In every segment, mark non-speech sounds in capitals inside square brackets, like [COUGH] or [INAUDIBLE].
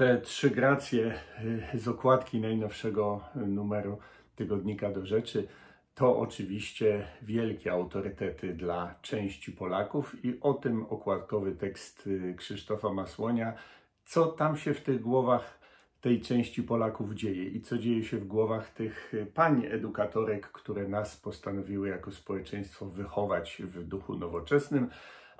te trzy gracje y, z okładki najnowszego numeru tygodnika do rzeczy to oczywiście wielkie autorytety dla części Polaków i o tym okładkowy tekst y, Krzysztofa Masłonia, co tam się w tych głowach tej części Polaków dzieje i co dzieje się w głowach tych y, pań edukatorek, które nas postanowiły jako społeczeństwo wychować w duchu nowoczesnym.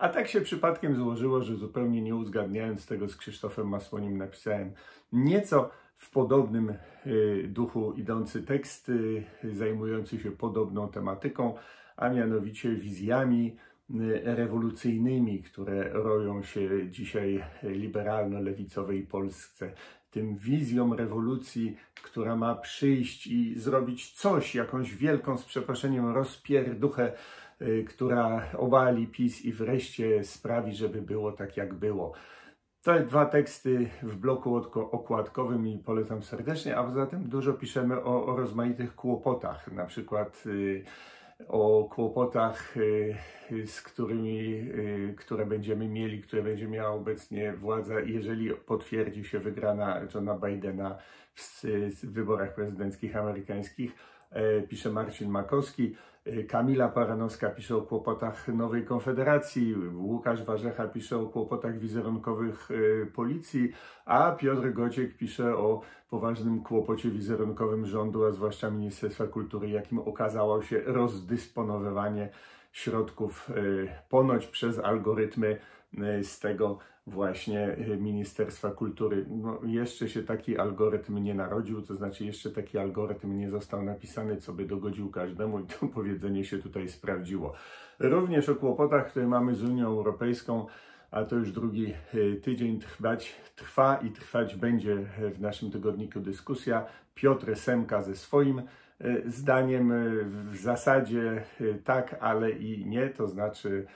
A tak się przypadkiem złożyło, że zupełnie nie uzgadniając tego z Krzysztofem Masłoniem napisałem nieco w podobnym y, duchu idący tekst y, zajmujący się podobną tematyką, a mianowicie wizjami y, rewolucyjnymi, które roją się dzisiaj liberalno-lewicowej Polsce. Tym wizją rewolucji, która ma przyjść i zrobić coś, jakąś wielką, z przeproszeniem, rozpierduchę, która obali PiS i wreszcie sprawi, żeby było tak, jak było. Te dwa teksty w bloku okładkowym i polecam serdecznie, a poza tym dużo piszemy o, o rozmaitych kłopotach, na przykład y, o kłopotach, y, z którymi, y, które będziemy mieli, które będzie miała obecnie władza, jeżeli potwierdzi się wygrana Johna Bidena w, w wyborach prezydenckich amerykańskich. E, pisze Marcin Makowski. Y, Kamila Paranowska pisze o kłopotach Nowej Konfederacji, Łukasz Warzecha pisze o kłopotach wizerunkowych y, policji, a Piotr Gociek pisze o poważnym kłopocie wizerunkowym rządu, a zwłaszcza Ministerstwa Kultury, jakim okazało się rozdysponowywanie środków ponoć przez algorytmy z tego właśnie Ministerstwa Kultury. No, jeszcze się taki algorytm nie narodził, to znaczy jeszcze taki algorytm nie został napisany, co by dogodził każdemu i to [LAUGHS] powiedzenie się tutaj sprawdziło. Również o kłopotach, które mamy z Unią Europejską, a to już drugi e, tydzień trwać, trwa i trwać będzie w naszym tygodniku dyskusja. Piotr Semka ze swoim e, zdaniem e, w zasadzie tak, ale i nie, to znaczy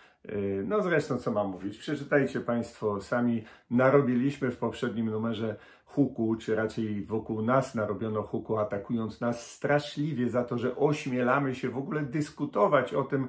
no zresztą co mam mówić, przeczytajcie Państwo sami. Narobiliśmy w poprzednim numerze huku, czy raczej wokół nas narobiono huku, atakując nas straszliwie za to, że ośmielamy się w ogóle dyskutować o tym,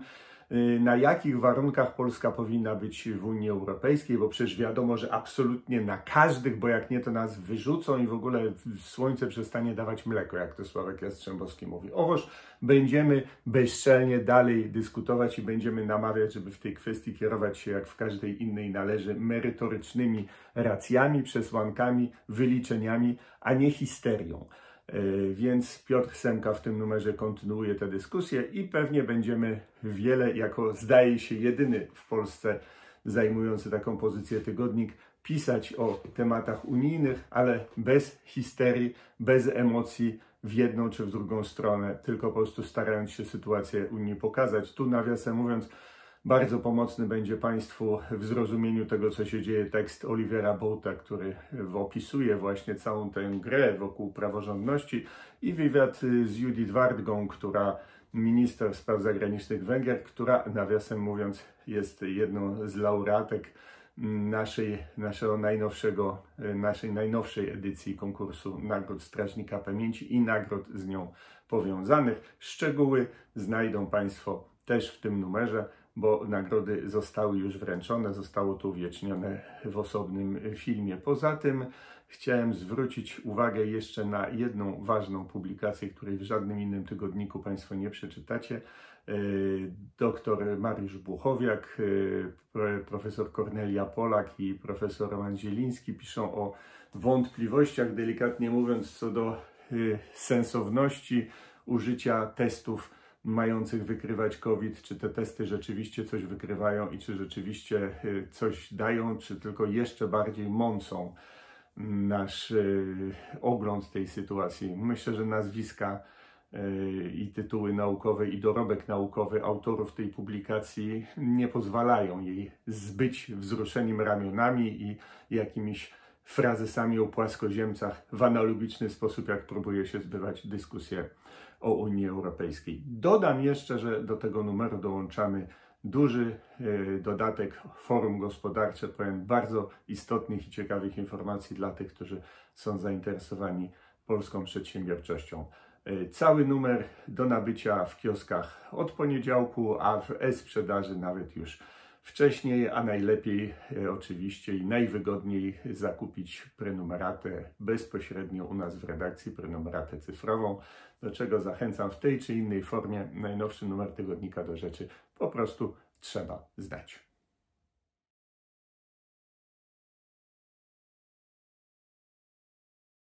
na jakich warunkach Polska powinna być w Unii Europejskiej, bo przecież wiadomo, że absolutnie na każdych, bo jak nie, to nas wyrzucą i w ogóle słońce przestanie dawać mleko, jak to Sławek Jastrzębowski mówi. Owoż będziemy bezczelnie dalej dyskutować i będziemy namawiać, żeby w tej kwestii kierować się, jak w każdej innej należy, merytorycznymi racjami, przesłankami, wyliczeniami, a nie histerią. E, więc Piotr Semka w tym numerze kontynuuje tę dyskusję i pewnie będziemy wiele, jako zdaje się jedyny w Polsce zajmujący taką pozycję tygodnik, pisać o tematach unijnych, ale bez histerii, bez emocji w jedną czy w drugą stronę, tylko po prostu starając się sytuację Unii pokazać. Tu nawiasem mówiąc, bardzo pomocny będzie Państwu w zrozumieniu tego, co się dzieje tekst Olivera Bouta, który opisuje właśnie całą tę grę wokół praworządności i wywiad z Judith Wardgą, która minister spraw zagranicznych Węgier, która nawiasem mówiąc jest jedną z laureatek naszej, naszego najnowszego, naszej najnowszej edycji konkursu Nagród Strażnika Pamięci i nagród z nią powiązanych. Szczegóły znajdą Państwo też w tym numerze bo nagrody zostały już wręczone, zostało to uwiecznione w osobnym filmie. Poza tym chciałem zwrócić uwagę jeszcze na jedną ważną publikację, której w żadnym innym tygodniku Państwo nie przeczytacie. E, doktor Mariusz Buchowiak, e, profesor Kornelia Polak i profesor Roman Zieliński piszą o wątpliwościach, delikatnie mówiąc, co do e, sensowności użycia testów mających wykrywać COVID, czy te testy rzeczywiście coś wykrywają i czy rzeczywiście y, coś dają, czy tylko jeszcze bardziej mącą nasz y, ogląd tej sytuacji. Myślę, że nazwiska y, i tytuły naukowe i dorobek naukowy autorów tej publikacji nie pozwalają jej zbyć wzruszeniem ramionami i jakimiś frazesami o płaskoziemcach w analogiczny sposób, jak próbuje się zbywać dyskusję o Unii Europejskiej. Dodam jeszcze, że do tego numeru dołączamy duży e, dodatek forum gospodarcze, powiem bardzo istotnych i ciekawych informacji dla tych, którzy są zainteresowani polską przedsiębiorczością. E, cały numer do nabycia w kioskach od poniedziałku, a w e-sprzedaży nawet już wcześniej, a najlepiej e, oczywiście i najwygodniej zakupić prenumeratę bezpośrednio u nas w redakcji, prenumeratę cyfrową, do czego zachęcam w tej czy innej formie. Najnowszy numer tygodnika do rzeczy po prostu trzeba zdać.